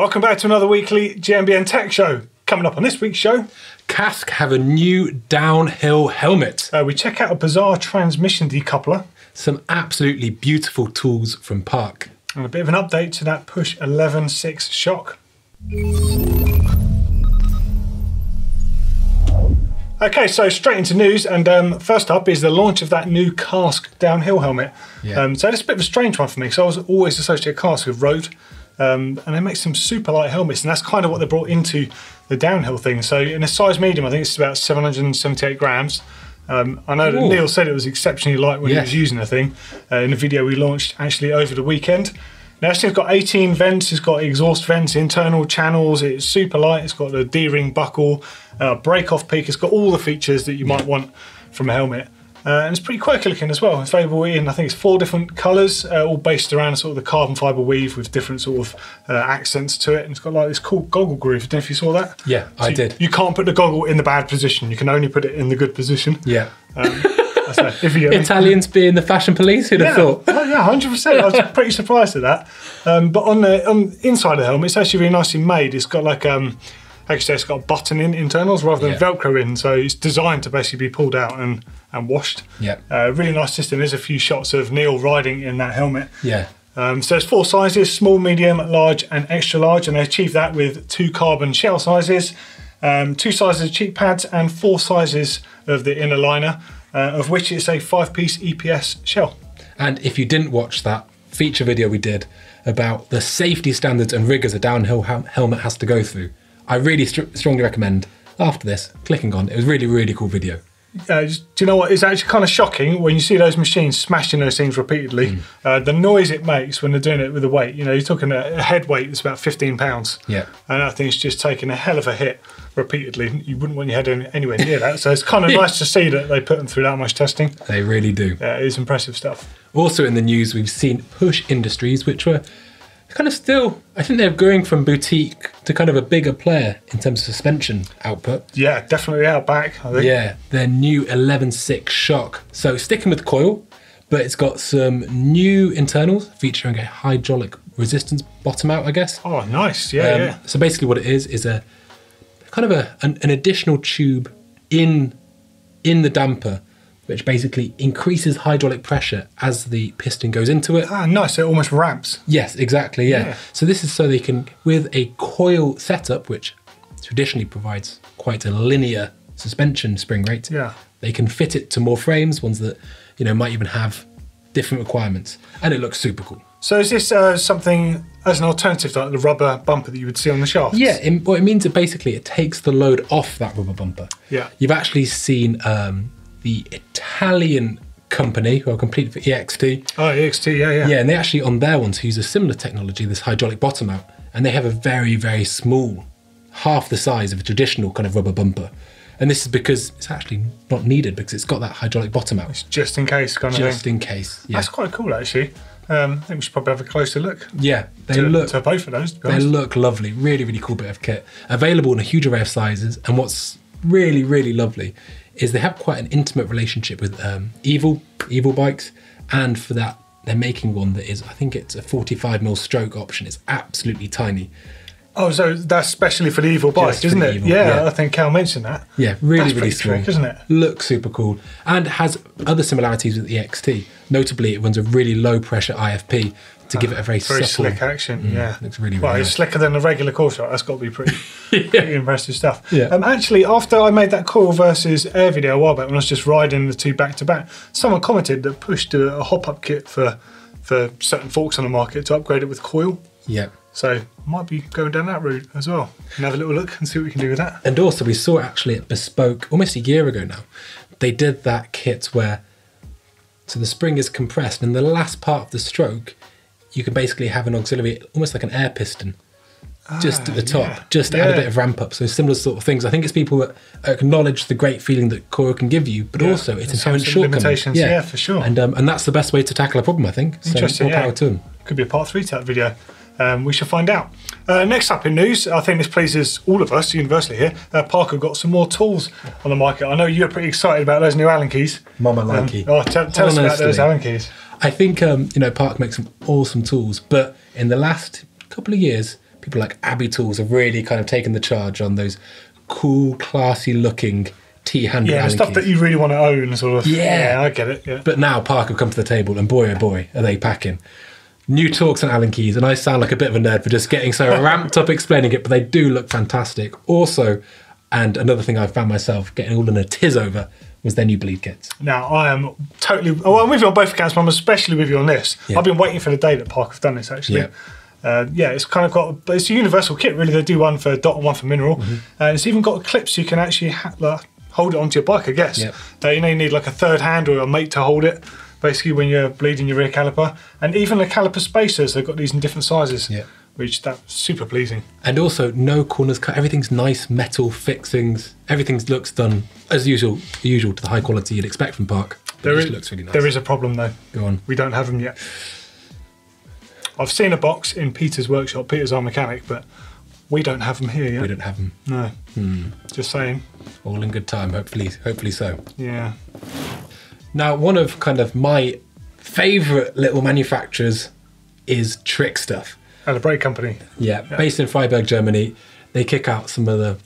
Welcome back to another weekly GMBN Tech Show. Coming up on this week's show, Kask have a new downhill helmet. uh, we check out a bizarre transmission decoupler Some absolutely beautiful tools from Park. and a bit of an update to that Push 11.6 shock. Okay, so straight into news, and um, first up is the launch of that new Kask downhill helmet. Yeah. Um, so it's a bit of a strange one for me, because I was always associated Kask with road, um, and they make some super light helmets, and that's kind of what they brought into the downhill thing. So in a size medium, I think it's about 778 grams. Um, I know that Ooh. Neil said it was exceptionally light when he was using the thing uh, in a video we launched actually over the weekend. Now, thing's got 18 vents, it's got exhaust vents, internal channels, it's super light, it's got the D ring buckle, uh, break off peak, it's got all the features that you might want from a helmet. Uh, and it's pretty quirky looking as well. It's available in, I think it's four different colours, uh, all based around sort of the carbon fibre weave with different sort of uh, accents to it. And it's got like this cool goggle groove. I don't know if you saw that. Yeah, I you- did. You can't put the goggle in the bad position. You can only put it in the good position. Yeah. That's it. If you get me. Italians being the fashion police, who'd have thought? oh, yeah, hundred percent. I was pretty surprised at that. Um, but on the on the inside of the helmet, it's actually really nicely made. It's got like um, like you say, it's got a button in internals rather than Yeah. Velcro in, so it's designed to basically be pulled out and and washed. Yeah. Uh, really nice system. There's a few shots of Neil riding in that helmet. Yeah. Um, so there's four sizes: small, medium, large, and extra large, and they achieve that with two carbon shell sizes, um, two sizes of cheek pads, and four sizes of the inner liner, uh, of which it's a five-piece EPS shell. And if you didn't watch that feature video we did about the safety standards and rigors a downhill helmet has to go through, I really str- strongly recommend after this clicking on. It was really, really cool video. Uh, do you know what? It's actually kind of shocking when you see those machines smashing those things repeatedly. Mm. Uh, the noise it makes when they're doing it with the weight. You know, you're talking a, head weight that's about 15 pounds. Yeah. And I think it's just taking a hell of a hit repeatedly. You wouldn't want your head any- anywhere near that. So it's kind of nice to see that they put them through that much testing. They really do. Yeah, it is impressive stuff. Also in the news, we've seen Push Industries, which were kind of still, I think they're going from boutique to kind of a bigger player in terms of suspension output. Yeah, definitely out back. I think. Yeah, their new 11.6 shock. So sticking with coil, but it's got some new internals featuring a hydraulic resistance bottom out, I guess. Oh, nice. Yeah, Um, yeah. So basically, what it is is a kind of a an, an additional tube in in the damper, which basically increases hydraulic pressure as the piston goes into it. Ah, nice. So it almost ramps. Yes, exactly. Yeah. Yeah. So this is so they can, with a coil setup, which traditionally provides quite a linear suspension spring rate. Yeah. They can fit it to more frames, ones that you know might even have different requirements, and it looks super cool. So is this uh, something as an alternative to like the rubber bumper that you would see on the shafts? Yeah, it, what it means is basically it takes the load off that rubber bumper. Yeah. You've actually seen um, the Italian company who are complete for EXT. Oh, EXT. Yeah, yeah. Yeah, and they actually on their ones use a similar technology, this hydraulic bottom out, and they have a very, very small, half the size of a traditional kind of rubber bumper. And this is because it's actually not needed because it's got that hydraulic bottom out, It's Just in case, kind of just in case. Yeah, That's quite cool, actually. Um, I think we should probably have a closer look yeah, they to, look to both of those. They honest. look lovely. Really, really cool bit of kit. Available in a huge array of sizes. And what's really, really lovely is they have quite an intimate relationship with um, Evil, Evil Bikes. And for that, they're making one that is, I think it's a 45 mil stroke option. It's absolutely tiny. Oh, so that's specially for the evil bike, Just isn't it? Evil, yeah, yeah. I think Cal mentioned that. Yeah, really, That's really trick, isn't it? Looks super cool. And has other similarities with the XT. Notably, it runs a really low pressure IFP to give it a very, Very supple. slick action, yeah. looks really, Well, really it's nice. slicker than a regular core shot. That's got to be pretty, pretty impressive stuff. Yeah. Um, actually, after I made that coil versus air video a while back when I was just riding the two back to back, someone commented that pushed a, a hop up kit for for certain forks on the market to upgrade it with coil. Yeah. So might be going down that route as well. And have a little look and see what we can do with that. And also, we saw actually at Bespoke almost a year ago now. They did that kit where, so the spring is compressed, and in the last part of the stroke, you can basically have an auxiliary, almost like an air piston, just at the top, yeah. just to add a bit of ramp up. So similar sort of things. I think it's people that acknowledge the great feeling that coil can give you, but Yeah. also its inherent shortcomings. limitations, yeah, for sure. And um, and that's the best way to tackle a problem, I think. So Interesting. more yeah. power to them. Could be a part three to that video. Um, we shall find out. Uh, next up in news, I think this pleases all of us universally here. Uh, Parker got some more tools on the market. I know you're pretty excited about those new Allen keys. Mama Um, likey. oh, tell, tell us about those Allen keys. I think um, you know Park makes some awesome tools, but in the last couple of years, people like Abbey Tools have really kind of taken the charge on those cool, classy looking T handle Yeah, stuff keys. that you really want to own, sort of. Yeah. I get it. Yeah. But now Park have come to the table, and boy, oh boy, are they packing. New talks on Allen keys, and I sound like a bit of a nerd for just getting so ramped up explaining it, but they do look fantastic. Also, and another thing I found myself getting all in a tiz over was their new bleed kits. Now I am totally. Oh, I'm with you on both accounts, but I'm especially with you on this. Yeah. I've been waiting for the day that Park have done this. Actually, Yeah. uh, yeah, it's kind of got. But it's a universal kit, really. They do one for dot and one for mineral, Mm-hmm. and it's even got a clip so you can actually ha- like, hold it onto your bike. I guess. Yep. Uh, you know, you need like a third hand or a mate to hold it. Basically, when you're bleeding your rear caliper, and even the caliper spacers, they've got these in different sizes. Yeah. Which that's super pleasing. And also, no corners cut. Everything's nice metal fixings. Everything looks done as usual, usual to the high quality you'd expect from Park. It There just looks really nice. there is a problem though. Go on. We don't have them yet. I've seen a box in Peter's workshop. Peter's our mechanic, but we don't have them here yet. We don't have them. No. Hmm. Just saying. All in good time. Hopefully, hopefully so. Yeah. Now, one of kind of my favourite little manufacturers is Trick Stuff. And a brake company. Yeah, based in Freiburg, Germany. They kick out some of the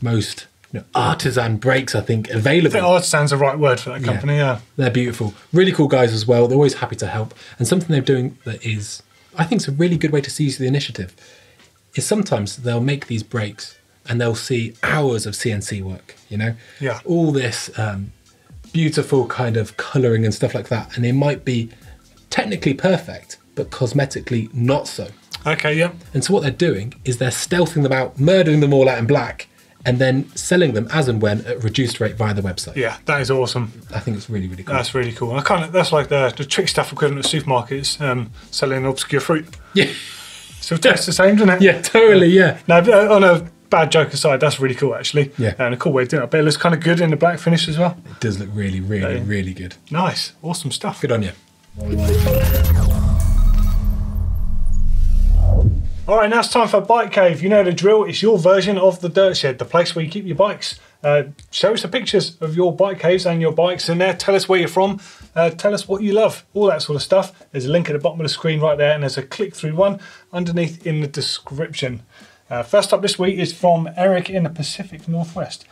most you know, artisan brakes I think I think available. artisan's the right word for that company, yeah. They're beautiful, really cool guys as well. They're always happy to help. And something they're doing that is, I think, is a really good way to seize the initiative. Is sometimes they'll make these brakes and they'll see hours of CNC work. You know, Yeah. all this um, beautiful kind of colouring and stuff like that, and they might be technically perfect, but cosmetically not so. Okay, yeah. And so what they're doing is they're stealthing them out, murdering them all out in black, and then selling them as and when at reduced rate via the website. Yeah, that is awesome. I think it's really, really cool. That's really cool. I kind of that's like the, the trick stuff equivalent of supermarkets um, selling obscure fruit. yeah, So it tastes the same, doesn't it? yeah, totally, yeah. No, but, uh, on a bad joke aside, that's really cool actually. Yeah. And a cool way of doing it. But it looks kind of good in the black finish as well. It does look really, really, Yeah. really good. Nice. Awesome stuff. Good on you. All right, now it's time for Bike Cave. You know the drill. It's your version of the Dirt Shed, the place where you keep your bikes. Uh, show us the pictures of your bike caves and your bikes in there. Tell us where you're from. Uh, tell us what you love. All that sort of stuff. There's a link at the bottom of the screen right there, and there's a click through one underneath in the description. Uh, first up this week is from Eric in the Pacific Northwest.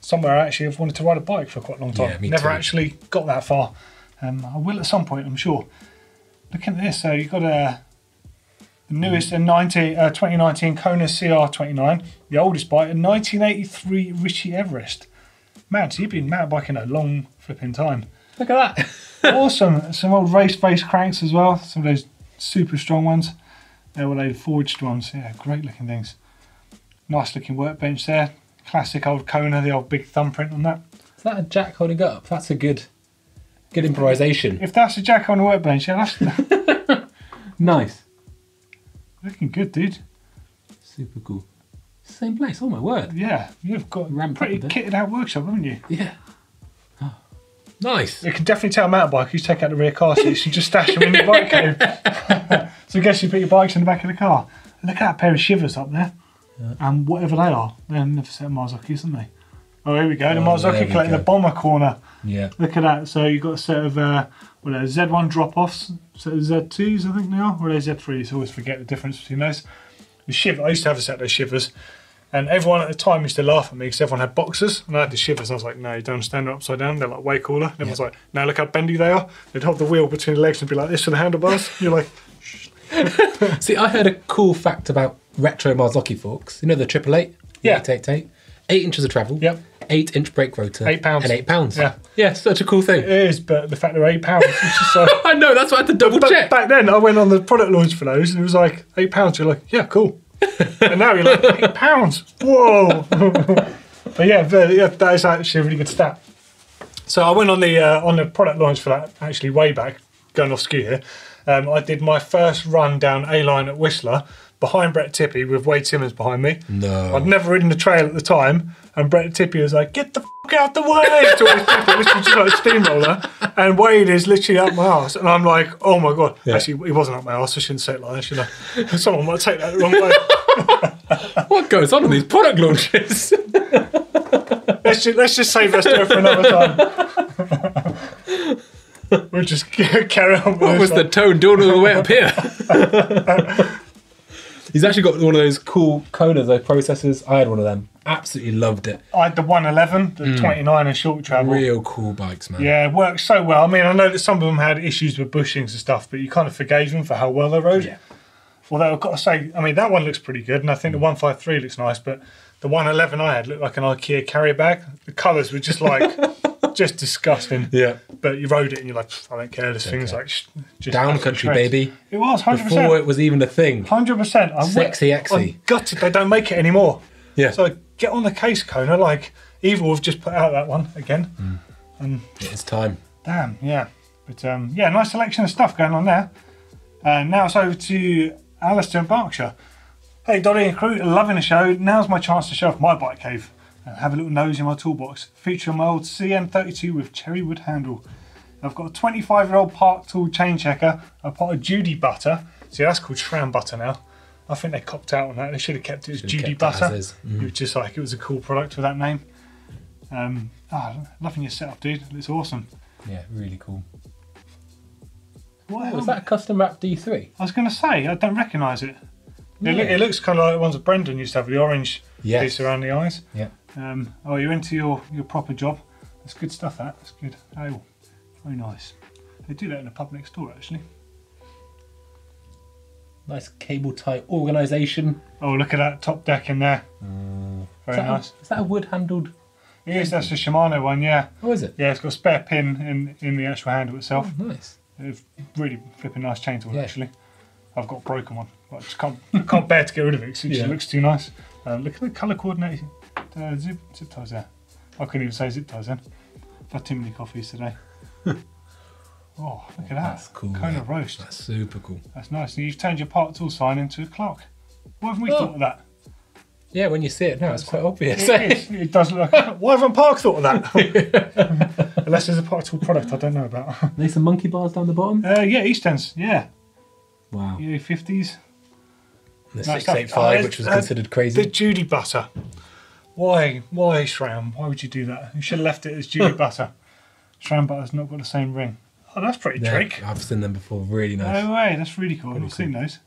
Somewhere I actually have wanted to ride a bike for quite a long time. Yeah, me Never too. actually got that far. Um, I will at some point, I'm sure. Look at this. So you've got a newest, a 90, uh, 2019 Kona CR29. The oldest bike, a 1983 Ritchey Everest. Man, so you've been mountain biking a long flipping time. Look at that. awesome. Some old race face cranks as well. Some of those super strong ones. They were those forged ones. Yeah, great looking things. Nice looking workbench there. Classic old Kona, the old big thumbprint on that. Is that a jack holding up? That's a good, good improvisation. If that's a jack on a workbench, yeah, that's Nice. Looking good, dude. Super cool. Same place. Oh my word. Yeah, you've got a Ramped pretty kitted out workshop, haven't you? Yeah. Oh, nice. You can definitely tell a mountain bike. You take out the rear car seats, you just stash them in your bike cave. so I guess you put your bikes in the back of the car. Look at that pair of shivers up there. And whatever they are, they're never set Marzocchi's, aren't they? Oh, here we go. The Oh, Marzocchi we collecting the bomber corner. Yeah. Look at that. So you've got a set of uh, well, uh, Z1 drop offs, set of Z2s, I think they are, or are they Z3s? I always forget the difference between those. The shiver, I used to have a set of those shivers. And everyone at the time used to laugh at me because everyone had boxes, and I had the shivers. I was like, "No, you don't stand upside down. They're like way cooler." And everyone's like, "No, look how bendy they are." They'd hold the wheel between the legs and be like this for the handlebars. You're like, See, I heard a cool fact about retro Marzocchi forks. You know the triple eight? Yeah. Eight, eight, eight. Eight inches of travel. Yep. Eight inch brake rotor. Eight pounds. And eight pounds. Yeah. Yeah, such a cool thing. "It is," but the fact they're eight pounds, it's just like. I know, that's why I had to double But check. back then, I went on the product launch for those, and it was like eight pounds. You're like, yeah, cool. and now you're like eight pounds. Whoa! but yeah, that is actually a really good stat. So I went on the uh, on the product launch for that actually way back, going off ski here. Um, I did my first run down A line at Whistler behind Brett Tippie with Wade Simmons behind me. No. I'd never ridden the trail at the time, and Brett Tippie was like, "Get the fuck out the way!" to all people, literally just like a steamroller. And Wade is literally up my ass, and I'm like, "Oh my god!" Actually, he wasn't up my ass. I shouldn't say it like that, should I? Someone might take that the wrong way. What goes on in these product launches? Let's just, let's just save that story for another time. we'll just carry on. With what was one. the tone doing all the way up here? He's actually got one of those cool Konas, those processors. I had one of them. Absolutely loved it. I had the 111, the mm. 29 and short travel. Real cool bikes, man. Yeah, it worked so well. I mean, I know that some of them had issues with bushings and stuff, but you kind of forgave them for how well they rode. Yeah. Although I've got to say, I mean, that one looks pretty good, and I think the mm. 153 looks nice, but the 111 I had looked like an IKEA carrier bag. The colours were just like, just disgusting. Yeah. But you rode it and you're like, I don't care. This thing's like, sh- just Down country, shreds. baby. It was 100%. Before it was even a thing. Hundred percent. I'm Sexy I'm exy. gutted they don't make it anymore. Yeah. So get on the case, Kona. Like Evil have just put out that one again. And it's time. Damn, yeah. But um, yeah, nice selection of stuff going on there. Uh, now it's over to Alistair in Berkshire. Hey, Doddy and crew, loving the show. Now's my chance to show off my bike cave and have a little nose in my toolbox. Featuring my old CN32 with cherry wood handle. I've got a 25 year old Park Tool chain checker. I've got a Judy butter. See, that's called SRAM butter now. I think they copped out on that. They should have kept it as Judy kept it butter. as is. It was just like it was a cool product with that name. Um, ah, loving your setup, dude. It's awesome. Yeah, really cool. What Was that a custom wrap D3? I was going to say, I don't recognise it. It, it looks kind of like the ones that Brendan used to have, the orange Yes. piece around the eyes. Yeah. Um, oh, you're into your, your proper job. That's good stuff, that. That's good. Oh, very nice. They do that in a pub next door, actually. Nice cable tie organisation. Oh, look at that top deck in there. Is Very that, nice. a, is that a wood handled? It is, that's the Shimano one, yeah. Oh, is it? Yeah, it's got a spare pin in, in the actual handle itself. Oh, nice. It's really flipping nice chain tool, Yeah. actually. I've got a broken one, I just can't, I can't bear to get rid of it 'cause it just Yeah. looks too nice. Uh, look at the colour coordinated uh, zip, zip ties there. I couldn't even say zip ties then. I've had too many coffees today. oh, look at that. That's cool. Kona mate. roast. That's super cool. That's nice. And you've turned your Park tool sign into a clock. Why haven't we Oh. thought of that? Yeah, when you see it now, it's quite obvious. It, is. it does look like. Why haven't Park thought of that? Unless there's a Park tool product I don't know about. There's some monkey bars down the bottom. Uh, yeah, East Ends. Yeah. Wow. Yeah, 50s. The stuff. 685, Uh, which was uh, considered crazy. The Judy butter. Why? Why SRAM? Why would you do that? You should have left it as Judy butter. SRAM butter's not got the same ring. Oh, that's pretty Yeah, trick. I've seen them before. Really nice. No way, that's really cool. I've not seen those.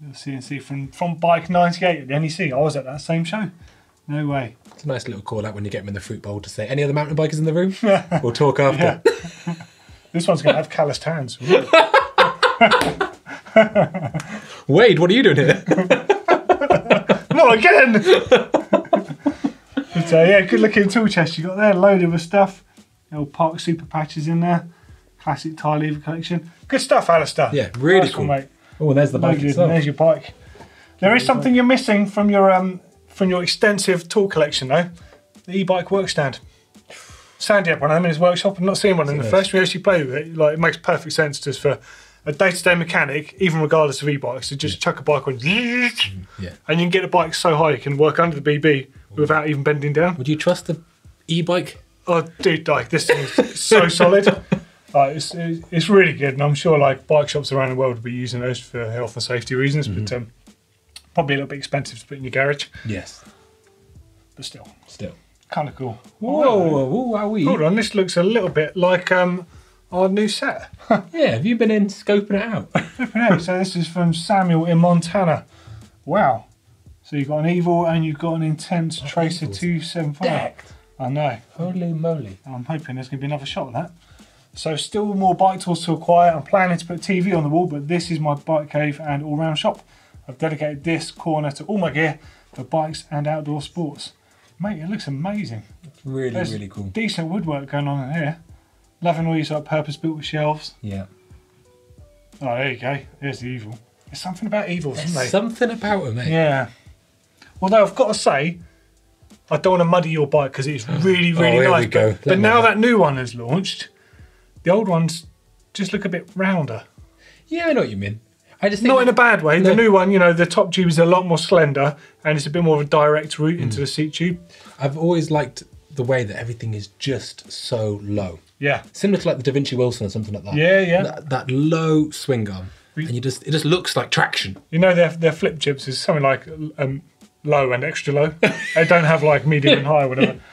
Little CNC from, from Bike 98 at the NEC. I was at that same show. No way. It's a nice little call out when you get them in the fruit bowl to say, any other mountain bikers in the room? we'll talk after. This one's going to have calloused hands. Wade, what are you doing here? Not again! but, uh, yeah, good looking tool chest you got there, loaded with stuff. Little Park Super patches in there. Classic tie lever collection. Good stuff, Alistair. Yeah, really Nice cool. one, mate. oh, there's the bike Loaded, itself. there's your bike. There is something you're missing from your um from your extensive tool collection though. The e-bike work stand. Sandy had one of them in his workshop. I've not seen one in the Nice. flesh. We actually play with it. Like it makes perfect sense just for a day-to-day mechanic, even regardless of e-bikes, to just chuck a bike on, and you can get a bike so high you can work under the BB without even bending down. Would you trust the e-bike? Oh, dude, like this thing is so solid. Like, it's, it's really good, and I'm sure like bike shops around the world will be using those for health and safety reasons. But um, probably a little bit expensive to put in your garage, Yes. but still Still. kind of cool. Whoa, whoa, whoa, are we? Hold on, this looks a little bit like um, our new set. Yeah, have you been in scoping it out? Heck, so this is from Samuel in Montana. Wow. So you've got an Evil and you've got an Intense oh, Tracer 275. Decked. I know. Holy moly. I'm hoping there's going to be another shot of that. So still more bike tools to acquire. I'm planning to put TV on the wall, but this is my bike cave and all-round shop. I've dedicated this corner to all my gear for bikes and outdoor sports. Mate, it looks amazing. Really, There's really cool. Decent woodwork going on in here. Loving all these like purpose-built shelves. Yeah. Oh, there you go. There's the evil. There's something about evils, isn't there? something about them, mate. Yeah. Although I've got to say, I don't want to muddy your bike because it's really, really Oh, nice. But, but now that new one has launched, the old ones just look a bit rounder. Yeah, I know what you mean. I just think Not in a bad way. The new one, you know, the top tube is a lot more slender and it's a bit more of a direct route Hmm. into the seat tube. I've always liked the way that everything is just so low. Yeah. Similar to like the Devinci Wilson or something like that. Yeah, yeah. That, that low swing arm. We- And you just it just looks like traction. You know, their, their flip chips is something like um, low and extra low. they don't have like medium and high or whatever.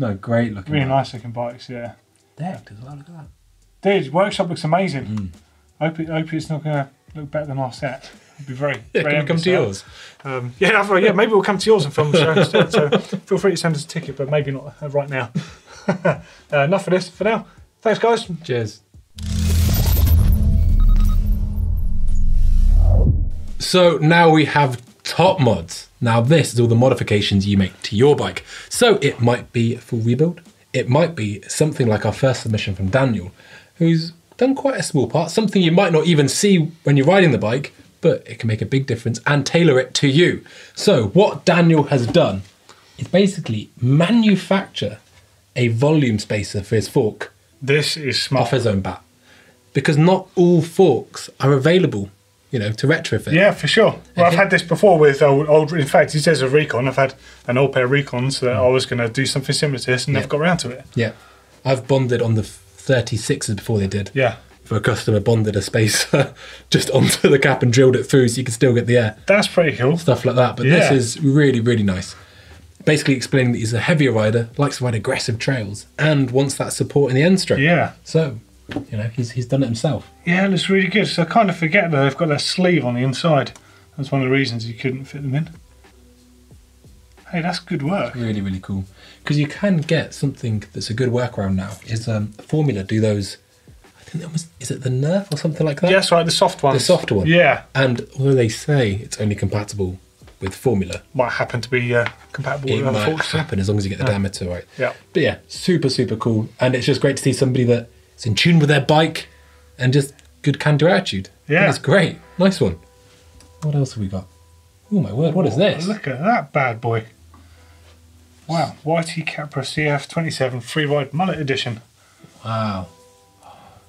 No, great looking. Really nice looking bikes, yeah. Decked as well, look at that. Dude, workshop looks amazing. Hmm. Hope, it, hope it's not going to look better than our set. I'd be very, Yeah, very can we come to yours? Um, yeah, I've- yeah, maybe we'll come to yours and film the show instead. So feel free to send us a ticket, but maybe not uh, right now. uh, enough of this for now. Thanks, guys. Cheers. So now we have top mods. Now this is all the modifications you make to your bike. So it might be a full rebuild. It might be something like our first submission from Daniel, who's done quite a small part, something you might not even see when you're riding the bike, but it can make a big difference and tailor it to you. So what Daniel has done is basically manufacture a volume spacer for his fork This is smart. off his own bat because not all forks are available, you know, to retrofit. Yeah, for sure. Well, I've had this before with old, old. In fact, he says a recon. I've had an old pair of recons that hmm. I was going to do something similar to this and never Yeah. got around to it. Yeah. I've bonded on the 36s before they did. Yeah, For a customer, bonded a spacer just onto the cap and drilled it through so you can still get the air. that's pretty cool. Stuff like that. But Yeah. this is really, really nice. Basically explaining that he's a heavier rider, likes to ride aggressive trails, and wants that support in the end stroke. Yeah, So, you know, he's, he's done it himself. yeah, it looks really good. So I kind of forget that they've got that sleeve on the inside. That's one of the reasons you couldn't fit them in. Hey, that's good work. Really, really cool. Because you can get something that's a good workaround now. Is um, Formula do those? I think that was is it the Nerf or something like that? Yeah, that's right. The soft one. the soft one. Yeah, And although they say it's only compatible with Formula, might happen to be uh, compatible it with might forks. happen as long as you get the diameter right. Yeah. But yeah, super super cool, and it's just great to see somebody that's in tune with their bike and just good can-do attitude. Yeah. that's great. Nice one. What else have we got? Oh my word! What is this? Look at that bad boy. Wow, YT Capra CF 27 Free Ride Mullet Edition. Wow.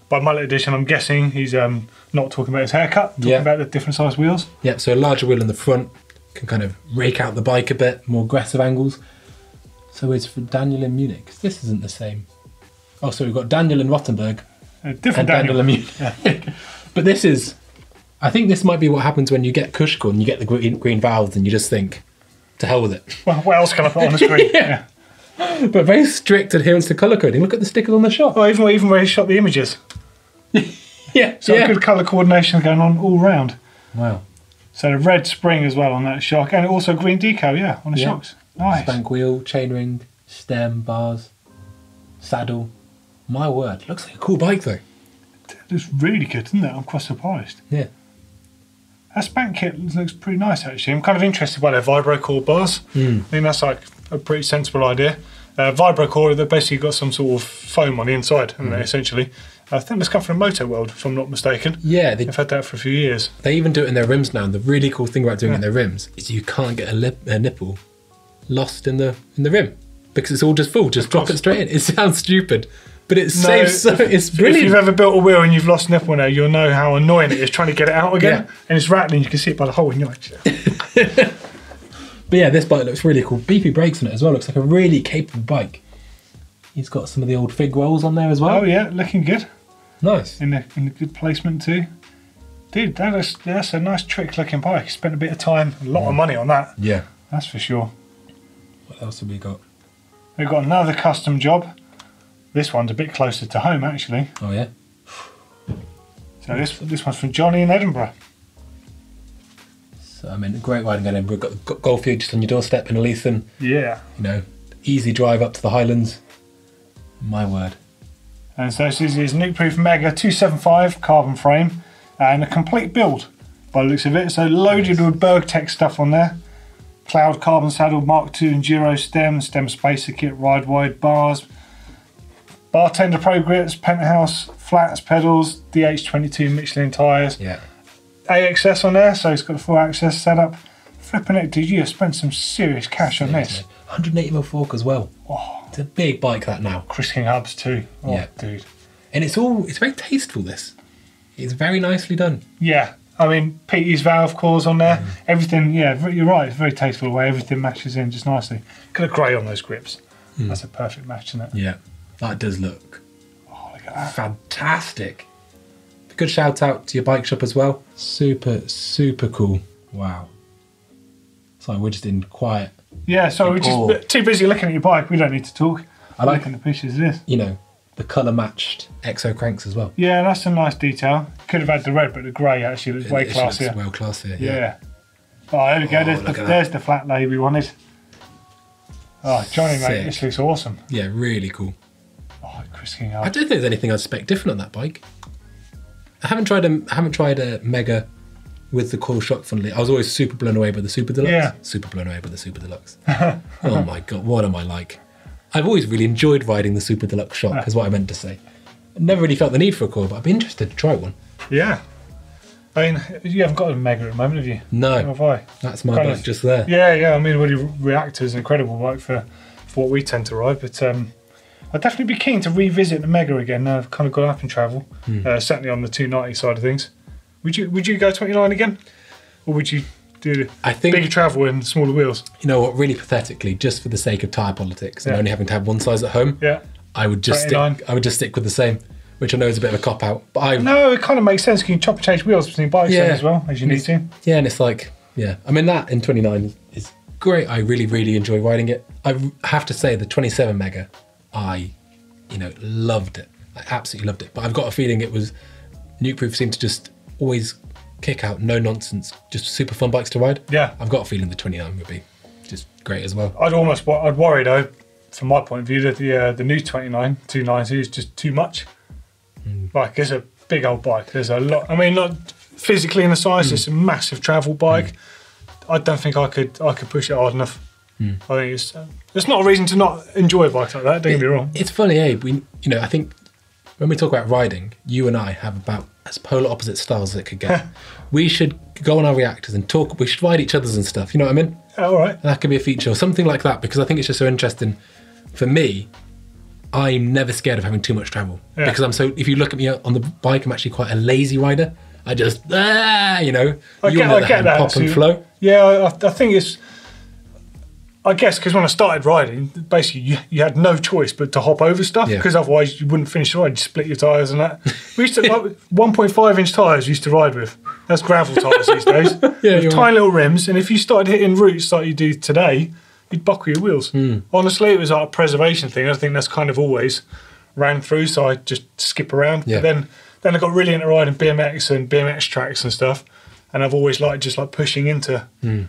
By mullet edition, I'm guessing he's um, not talking about his haircut, talking Yeah. about the different size wheels. Yep, so a larger wheel in the front can kind of rake out the bike a bit, more aggressive angles. So it's for Daniel in Munich. This isn't the same. Oh, so we've got Daniel in Rottenburg A and different Daniel, Daniel. in Munich. but this is, I think this might be what happens when you get Cushcore and you get the green, green valves and you just think, to hell with it. Well, what else can I put on the screen? yeah. But very strict adherence to colour coding. Look at the stickers on the shop. Well, even, even where he shot the images. Yeah, So yeah. good colour coordination going on all round. Wow. So the red spring as well on that shock, and also green decal, yeah, on the Yeah. shocks. Nice. Spank wheel, chainring, stem, bars, saddle. My word, looks like a cool bike though. Looks really good, doesn't it? I'm quite surprised. Yeah. That spank kit looks pretty nice actually. I'm kind of interested by their vibro core bars. I think that's like a pretty sensible idea. Uh, vibro core, they've basically got some sort of foam on the inside, haven't they, essentially. I think that's come from Moto World, if I'm not mistaken. Yeah, they, They've had that for a few years. They even do it in their rims now. And the really cool thing about doing it in their rims is you can't get a, lip, a nipple lost in the in the rim because it's all just full. Just drop it straight in. It sounds stupid, but it No, saves. So, if- it's If you've ever built a wheel and you've lost nipple now, you'll know how annoying it is trying to get it out again. Yeah. And it's rattling, you can see it by the hole in your. But yeah, this bike looks really cool. Beefy brakes on it as well. Looks like a really capable bike. He's got some of the old fig rolls on there as well. Oh yeah, looking good. Nice. In a, in a good placement too. Dude, that is, that's a nice trick looking bike. Spent a bit of time, a lot of money on that, Yeah. that's for sure. What else have we got? We've got another custom job. This one's a bit closer to home actually. Oh yeah. So this this one's from Johnny in Edinburgh. So I mean, great riding in Edinburgh. Got the Golfie just on your doorstep in Leithen. Yeah. You know, easy drive up to the Highlands. My word. And so this is his Nukeproof Mega 275 carbon frame and a complete build by the looks of it. So loaded with Burgtec stuff on there. Cloud carbon saddle Mark II Enduro stem, stem spacer kit, ride wide bars, bartender pro grips, penthouse flats, pedals, DH22 Michelin tyres, Yeah. AXS on there, so it's got a full AXS setup. Flipping it, did you have spent some serious cash on this? 180 mil fork as well. Oh, It's a big bike that now. Chris King hubs too. Oh, Yeah. dude. And it's all it's very tasteful this. It's very nicely done. Yeah, I mean, Peaty's valve cores on there, mm. everything, yeah, you're right, it's very tasteful the way everything matches in just nicely. Got a grey on those grips. Mm. That's a perfect match, isn't it? Yeah. That does look Oh, look at that. fantastic. Good shout out to your bike shop as well. Super, super cool. Wow. Sorry, we're just in quiet. Yeah, so we're just too busy looking at your bike, we don't need to talk. I like- at the pictures of this. You know, the colour matched exo cranks as well. Yeah, that's a nice detail. Could have had the red, but the grey actually looks way It- it looks classier. well classier. Yeah. Yeah. Oh, there we go. Oh, There's, the, there's the flat lay we wanted. Oh, Johnny, mate, this looks awesome. Yeah, really cool. Oh, Chris King. I don't think there's anything I'd spec different on that bike. I haven't tried a I haven't tried a Mega with the coil shock. Funnily, I was always super blown away by the Super Deluxe. Yeah. Super blown away by the Super Deluxe. oh my god, what am I like? I've always really enjoyed riding the Super Deluxe shock. Is what I meant to say. I never really felt the need for a coil, but I'd be interested to try one. Yeah. I mean, you haven't got a Mega at the moment, have you? No, have I? that's my Kind bike of- just there. Yeah, yeah. I mean, Woody Reactor is an incredible bike for, for what we tend to ride, but um, I'd definitely be keen to revisit the Mega again. Now I've kind of gone up in travel, Hmm. uh, certainly on the 290 side of things. Would you Would you go 29 again, or would you do I think bigger travel and smaller wheels? you know what. Really pathetically, just for the sake of tire politics and Yeah. only having to have one size at home, Yeah. I would just 29. stick. I would just stick with the same, which I know is a bit of a cop out. But I No, it kind of makes sense. Can you can chop and change wheels between bikes Yeah. as well as you need to. Yeah, and it's like, yeah, I mean that in 29 is great. I really, really enjoy riding it. I have to say the 27 Mega, I, you know, loved it. I absolutely loved it. But I've got a feeling it was Nukeproof seemed to just always kick out no nonsense, just super fun bikes to ride. Yeah. I've got a feeling the 29 would be just great as well. I'd almost I'd worry though, from my point of view, that the uh, the new 29 290 is just too much. Hmm. Like it's a big old bike. There's a lot. I mean, not physically in the size. Hmm. It's a massive travel bike. Hmm. I don't think I could I could push it hard enough. I think it's uh, it's not a reason to not enjoy bikes like that. Don't get me wrong. It's funny, Abe. We, you know, I think when we talk about riding, you and I have about as polar opposite styles as it could get. we should go on our reactors and talk. We should ride each other's and stuff. You know what I mean? All right. That could be a feature or something like that because I think it's just so interesting. For me, I'm never scared of having too much travel Yeah. because I'm so. If you look at me on the bike, I'm actually quite a lazy rider. I just ah, you know, I you get, the I get that. pop and flow. Yeah, I, I think it's. I guess because when I started riding, basically you, you had no choice but to hop over stuff Yeah. because otherwise you wouldn't finish the ride. You split your tyres and that. We used to like 1.5 inch tyres. we Used to ride with. That's gravel tyres these days. Yeah, with tiny little rims, and if you started hitting roots like you do today, you'd buckle your wheels. Hmm. Honestly, it was like a preservation thing. I think that's kind of always ran through. So I just skip around. Yeah. But then, then I got really into riding BMX and BMX tracks and stuff, and I've always liked just like pushing into. Hmm.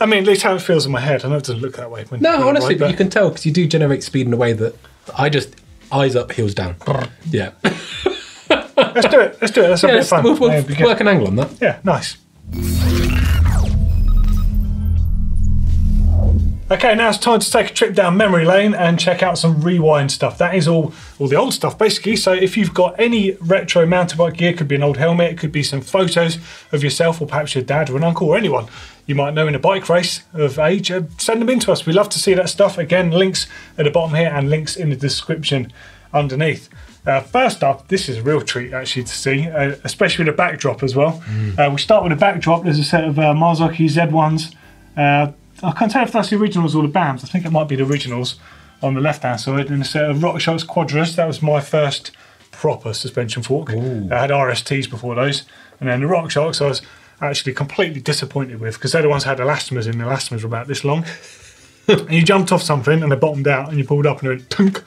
I mean, at least how it feels in my head. I know it doesn't look that way. When, when No, I honestly, but you can tell because you do generate speed in a way that I just eyes up, heels down. yeah, Let's do it. Let's do it. That's a yeah bit of let's, fun. we'll, we'll Yeah, work an angle on that. Yeah, nice. Okay, now it's time to take a trip down memory lane and check out some rewind stuff. That is all, all the old stuff basically. So if you've got any retro mountain bike gear, it could be an old helmet, it could be some photos of yourself or perhaps your dad or an uncle or anyone you might know in a bike race of age, uh, send them in to us. We love to see that stuff. Again, links at the bottom here and links in the description underneath. Uh, first up, this is a real treat actually to see, uh, especially with a backdrop as well. Uh, we start with a backdrop. There's a set of uh, Marzocchi Z1s. Uh, I can't tell if that's the originals or the BAMs. I think it might be the originals on the left hand side. And a set of RockShox Quadras. That was my first proper suspension fork. Ooh. I had RSTs before those. And then the RockShox I was actually completely disappointed with because they're the ones that had elastomers in. The elastomers were about this long. and you jumped off something and they bottomed out and you pulled up and it went tunk.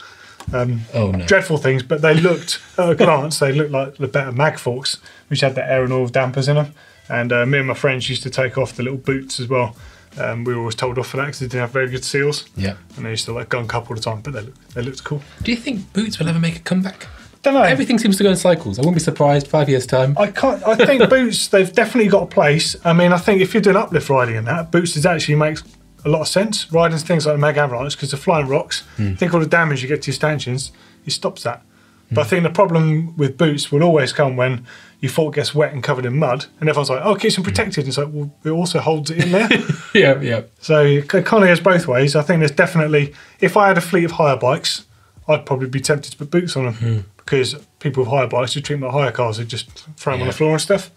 Oh no, Dreadful things, but they looked, at a glance, they looked like the better mag forks, which had the air and oil dampers in them. And uh, me and my friends used to take off the little boots as well. Um, we were always told off for that because they didn't have very good seals. yeah. And they used to like gunk up all the time, but they, look, they looked cool. Do you think boots will ever make a comeback? Don't know. Everything seems to go in cycles. I wouldn't be surprised five years time. I can't. I think boots. They've definitely got a place. I mean, I think if you're doing uplift riding and that, boots is actually makes a lot of sense. Riding things like Megavalanche because the flying rocks. Hmm. Think all the damage you get to your stanchions, it stops that. But I hmm. think the problem with boots will always come when your fork gets wet and covered in mud, and everyone's like, "Oh, it keeps them hmm. protected." And it's like, well, it also holds it in there. yeah, yeah. so it kind of goes both ways. I think there's definitely, if I had a fleet of hire bikes, I'd probably be tempted to put boots on them because people with higher bikes who treat them like hire cars, they just throw them on the floor and stuff.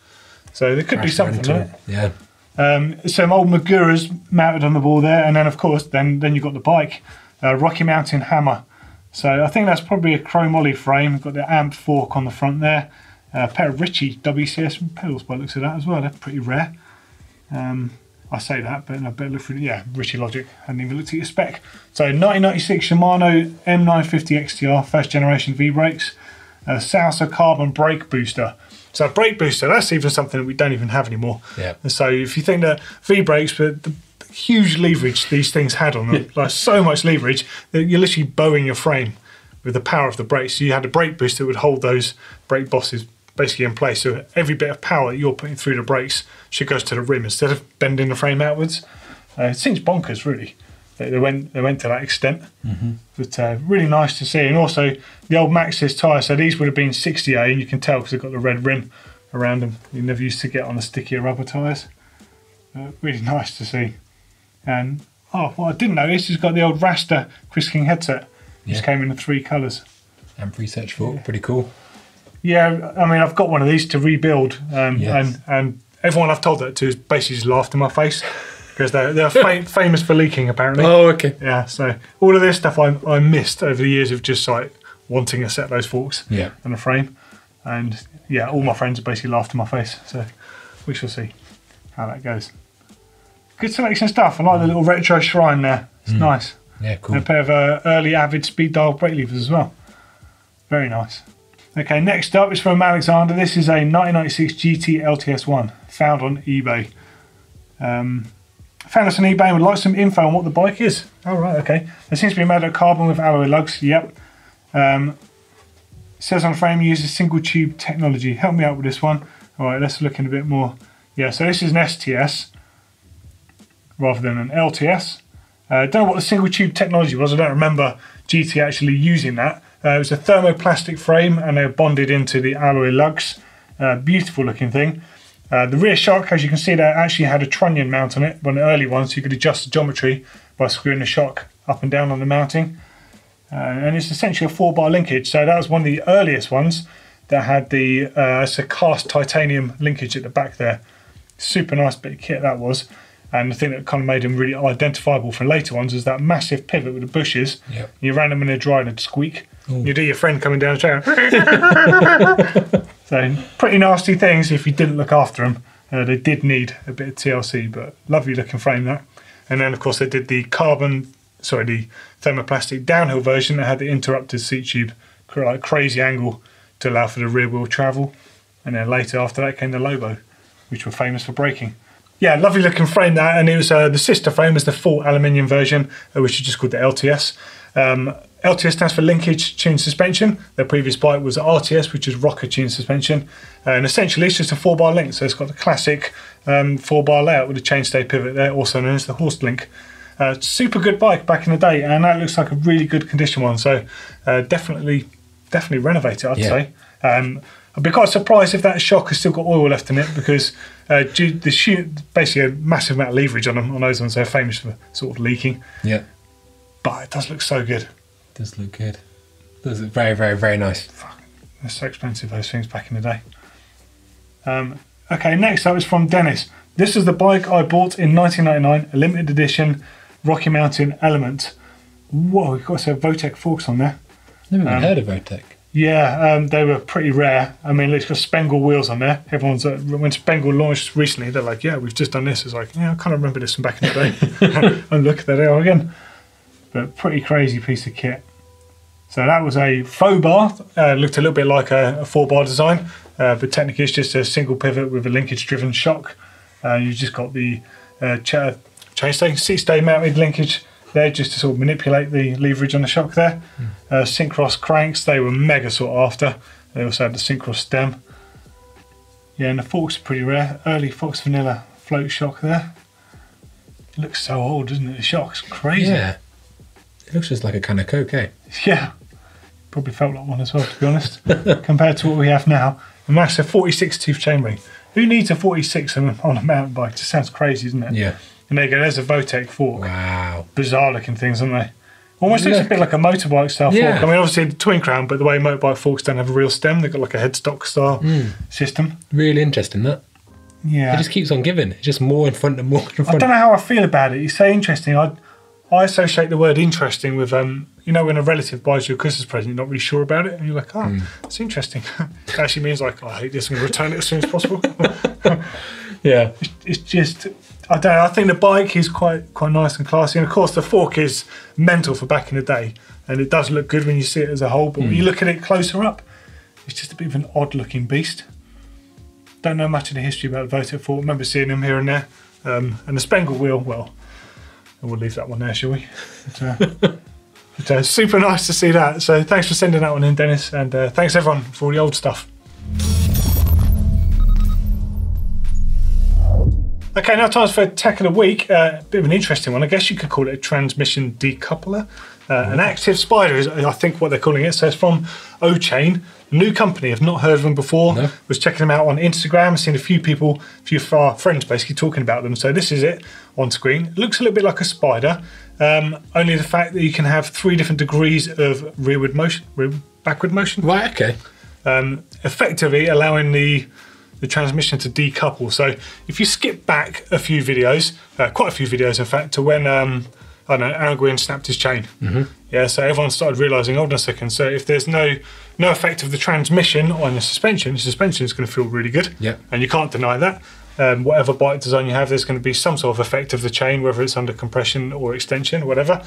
So there could be something there. it. Yeah. Um, some old Maguras mounted on the wall there, and then of course, then then you've got the bike, uh, Rocky Mountain Hammer. So I think that's probably a chromoly frame. We've got the amp fork on the front there. Uh, a pair of Ritchey WCS pedals by looks of that as well. They're pretty rare. Um, I say that, but I better look through. Yeah, Ritchey Logic. hadn't even looked at your spec. So 1996 Shimano M950 XTR first generation V brakes, uh, Saucer carbon brake booster. So brake booster, that's even something that we don't even have anymore. Yeah. And so if you think that V brakes, but the huge leverage these things had on them, like so much leverage that you're literally bowing your frame with the power of the brakes. So you had a brake booster that would hold those brake bosses basically in place. So every bit of power that you're putting through the brakes should go to the rim instead of bending the frame outwards. Uh, it seems bonkers, really. They, they went they went to that extent, but uh, really nice to see. And also the old Maxxis tyre. So these would have been 60A, and you can tell because they've got the red rim around them. You never used to get on the stickier rubber tyres. Uh, really nice to see. And oh, what I didn't notice is got the old Rasta Chris King headset. Just Yeah. came in the three colours. And research for pretty cool. Yeah, I mean, I've got one of these to rebuild, um, Yes. and and everyone I've told that to has basically just laughed in my face because they're they're fa- famous for leaking apparently. Oh, okay. Yeah, so all of this stuff I I missed over the years of just like wanting a set of those forks Yeah. and a frame, and yeah, all my friends have basically laughed in my face. So we shall see how that goes. Good selection stuff. I like the little retro shrine there. It's nice. Yeah, cool. And a pair of uh, early avid speed dial brake levers as well. Very nice. Okay, next up is from Alexander. This is a 1996 GT LTS1 found on eBay. Um, found this on eBay and would like some info on what the bike is. Oh, right, okay. It seems to be made of carbon with alloy lugs. Yep. Um, says on frame uses single tube technology. Help me out with this one. All right, let's look in a bit more. Yeah, so this is an STS rather than an LTS. I uh, don't know what the single tube technology was. I don't remember GT actually using that. Uh, it was a thermoplastic frame and they're bonded into the alloy lugs. Uh, beautiful looking thing. Uh, the rear shock, as you can see, there actually had a trunnion mount on it, one of the early ones, so you could adjust the geometry by screwing the shock up and down on the mounting. Uh, and it's essentially a four bar linkage. So that was one of the earliest ones that had the uh, it's a cast titanium linkage at the back there. Super nice bit of kit that was. And the thing that kind of made them really identifiable from later ones is that massive pivot with the bushes. Yep. You ran them in a dry and it'd squeak. You do your friend coming down the trail. so pretty nasty things if you didn't look after them. Uh, they did need a bit of TLC, but lovely looking frame that. And then of course they did the carbon, sorry, the thermoplastic downhill version that had the interrupted seat tube, like crazy angle to allow for the rear wheel travel. And then later after that came the Lobo, which were famous for braking. Yeah, lovely looking frame that, and it was uh, the sister frame was the full aluminium version, uh, which is just called the LTS. Um, LTS stands for linkage tune suspension. Their previous bike was RTS, which is rocker tune suspension, uh, and essentially it's just a four bar link. So it's got the classic um, four bar layout with a chainstay pivot there, also known as the Horst link. Uh, super good bike back in the day, and that looks like a really good condition one. So uh, definitely, definitely renovate it. I'd Yeah. say. Um, I'd be quite surprised if that shock has still got oil left in it because uh, due, the shoe, basically a massive amount of leverage on them on those ones. They're famous for sort of leaking, Yeah. but it does look so good. It Does look good. Does look very, very, very nice. Fuck, They're so expensive those things back in the day. Um, okay, next up is from Dennis. This is the bike I bought in 1999, a limited edition Rocky Mountain Element. Whoa, you've got some Votec forks on there. Never even Um, heard of Votec. Yeah, um, they were pretty rare. I mean, it's got Spengle wheels on there. Everyone's uh, when Spengle launched recently, they're like, "Yeah, we've just done this." It's like, "Yeah, I kind of remember this from back in the day." and look, there they are again. But pretty crazy piece of kit. So that was a faux bar. Uh, looked a little bit like a, a four bar design, uh, but technically it's just a single pivot with a linkage-driven shock. Uh, you've just got the uh, cha- chainstay, seat stay mounted linkage there just to sort of manipulate the leverage on the shock there. Uh, Syncross cranks, they were mega sought after. They also had the Syncross stem. Yeah, and the forks are pretty rare. Early Fox Vanilla float shock there. It looks so old, doesn't it? The shock's crazy. Yeah. It looks just like a can of Coke, eh? Yeah. Probably felt like one as well, to be honest, compared to what we have now. And that's a 46 tooth chainring. Who needs a 46 on, on a mountain bike? It just sounds crazy, doesn't it? Yeah. And there you go, there's a Votec fork. Wow. Bizarre looking things, aren't they? Almost looks a bit like a motorbike style Yeah. fork. I mean, obviously the twin crown, but the way motorbike forks don't have a real stem, they've got like a headstock style Hmm. system. Really interesting, that. Yeah. It just keeps on giving. It's just more in front and more in front. I don't know how I feel about it. You say interesting. I I associate the word interesting with um you know when a relative buys you a Christmas present, you're not really sure about it, and you're like, oh, Hmm. it's interesting. it actually means like I hate this and return it as soon as possible. Yeah. it's just I don't know. I think the bike is quite quite nice and classy, and of course the fork is mental for back in the day, and it does look good when you see it as a whole. But when you look at it closer up, it's just a bit of an odd looking beast. Don't know much of the history about the Votec fork. Remember seeing them here and there, um, and the Spengle wheel. Well, we'll leave that one there, shall we? But, uh, but, uh, super nice to see that. So thanks for sending that one in, Dennis, and uh, thanks everyone for all the old stuff. Okay, now time for tech of the week. Uh, bit of an interesting one. I guess you could call it a transmission decoupler. Uh, an active spider is, I think, what they're calling it. So it's from O-Chain, new company. I've not heard of them before. No. Was checking them out on Instagram. Seen a few people, a few of our friends, basically talking about them. So this is it on screen. Looks a little bit like a spider. Um, only the fact that you can have three different degrees of rearward motion, rear, backward motion Right, okay. um, effectively allowing the the transmission to decouple. So if you skip back a few videos, uh, quite a few videos in fact, to when um, I don't know Gwin snapped his chain. Mm-hmm. Yeah, so everyone started realizing, hold on a second. So if there's no no effect of the transmission on the suspension, the suspension is going to feel really good. Yeah. and you can't deny that. Um, whatever bike design you have, there's going to be some sort of effect of the chain, whether it's under compression or extension, whatever.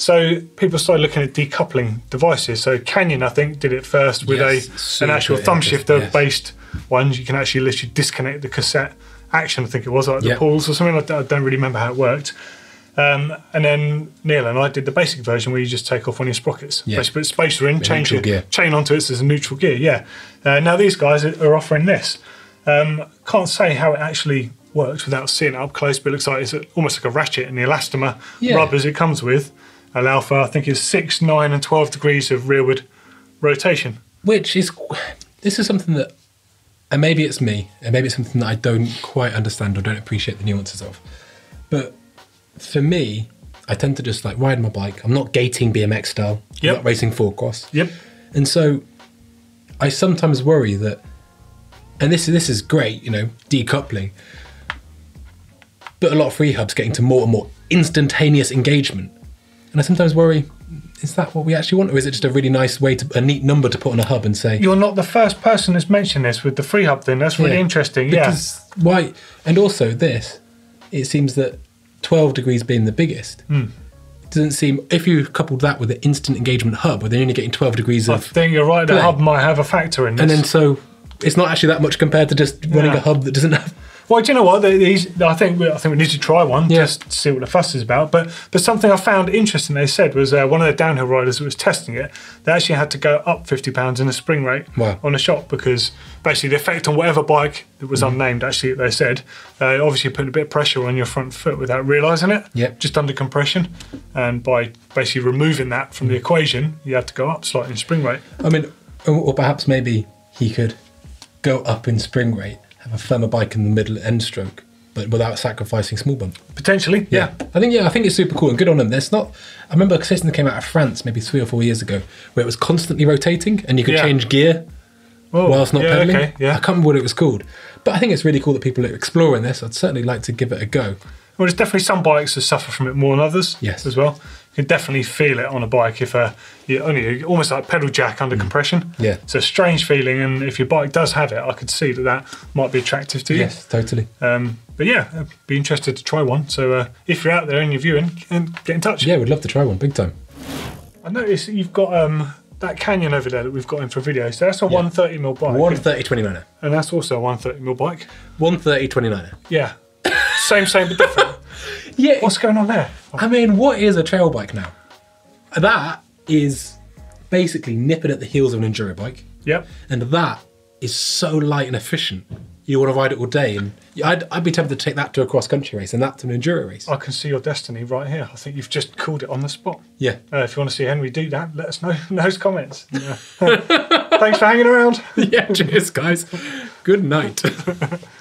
So people started looking at decoupling devices. So Canyon, I think, did it first with Yes, a an actual thumb shifter yes. based ones. You can actually literally disconnect the cassette action. I think it was like the Yep. pulls or something. I don't- I don't really remember how it worked. Um, and then Neil and I did the basic version where you just take off one of your sprockets, Yeah. basically put spacer in, change your gear. chain onto it so it's a neutral gear. Yeah. Uh, now these guys are are offering this. Um, can't say how it actually works without seeing it up close, but it looks like it's almost like a ratchet, and the elastomer Yeah. rubbers it comes with allow for I think it's six, nine, and twelve degrees of rearward rotation. Which is, this is something that, and maybe it's me, and maybe it's something that I don't quite understand or don't appreciate the nuances of. But for me, I tend to just like ride my bike. I'm not gating BMX style. I'm not racing four cross. Yep. And so I sometimes worry that, and this is this is great, you know, decoupling. But a lot of free hubs getting to more and more instantaneous engagement, and I sometimes worry: is that what we actually want, or is it just a really nice way to a neat number to put on a hub and say? You're not the first person that's mentioned this with the free hub thing. That's really Yeah. interesting. Because why? And also this, it seems that 12 degrees being the biggest. It doesn't seem if you coupled that with the instant engagement hub, where they're only getting 12 degrees yeah. I of think you're right. The hub might have a factor in this. and then so it's not actually that much compared to just running Yeah. a hub that doesn't have. Well, do you know what? These, I think we, I think we need to try one Yeah. just to see what the fuss is about. But but something I found interesting they said was uh, one of the downhill riders that was testing it. They actually had to go up fifty pounds in the spring rate Wow. on a shot because basically the effect on whatever bike that was Mm-hmm. unnamed. Actually, they said uh, obviously putting a bit of pressure on your front foot without realising it. Yep. Just under compression, and by basically removing that from the Mm. equation, you had to go up slightly in spring rate. I mean, or, perhaps maybe he could go up in spring rate, a firmer bike in the middle end stroke, but without sacrificing small bump. Potentially, yeah. I think yeah, I think it's super cool and good on them. There's not. I remember a system that came out of France maybe three or four years ago, where it was constantly rotating and you could Yeah. change gear Oh, whilst not yeah, pedaling. Okay, I can't remember what it was called, but I think it's really cool that people are exploring this. I'd certainly like to give it a go. Well, there's definitely some bikes that suffer from it more than others. Yes. As well, you can definitely feel it on a bike if uh, you only almost like pedal jack under compression. Mm. Yeah. It's a strange feeling, and if your bike does have it, I could see that that might be attractive to you. Yes, totally. Um, but yeah, I'd be interested to try one. So uh, if you're out there and you're viewing, and get in touch. Yeah, we'd love to try one big time. I noticed that you've got um, that Canyon over there that we've got in for video. So that's a 130 mil bike, One thirty twenty niner. and that's also a 130 mil bike. One thirty twenty niner. Yeah. same, same, but different. Yeah. What's going on there? I mean, what is a trail bike now? That is basically nipping at the heels of an enduro bike. Yep. And that is so light and efficient. You want to ride it all day, and I'd, I'd be tempted to take that to a cross country race and that to an enduro race. I can see your destiny right here. I think you've just called it on the spot. Yeah. Uh, if you want to see Henry do that, let us know in those comments. Yeah. Thanks for hanging around. yeah, cheers, guys. Good night.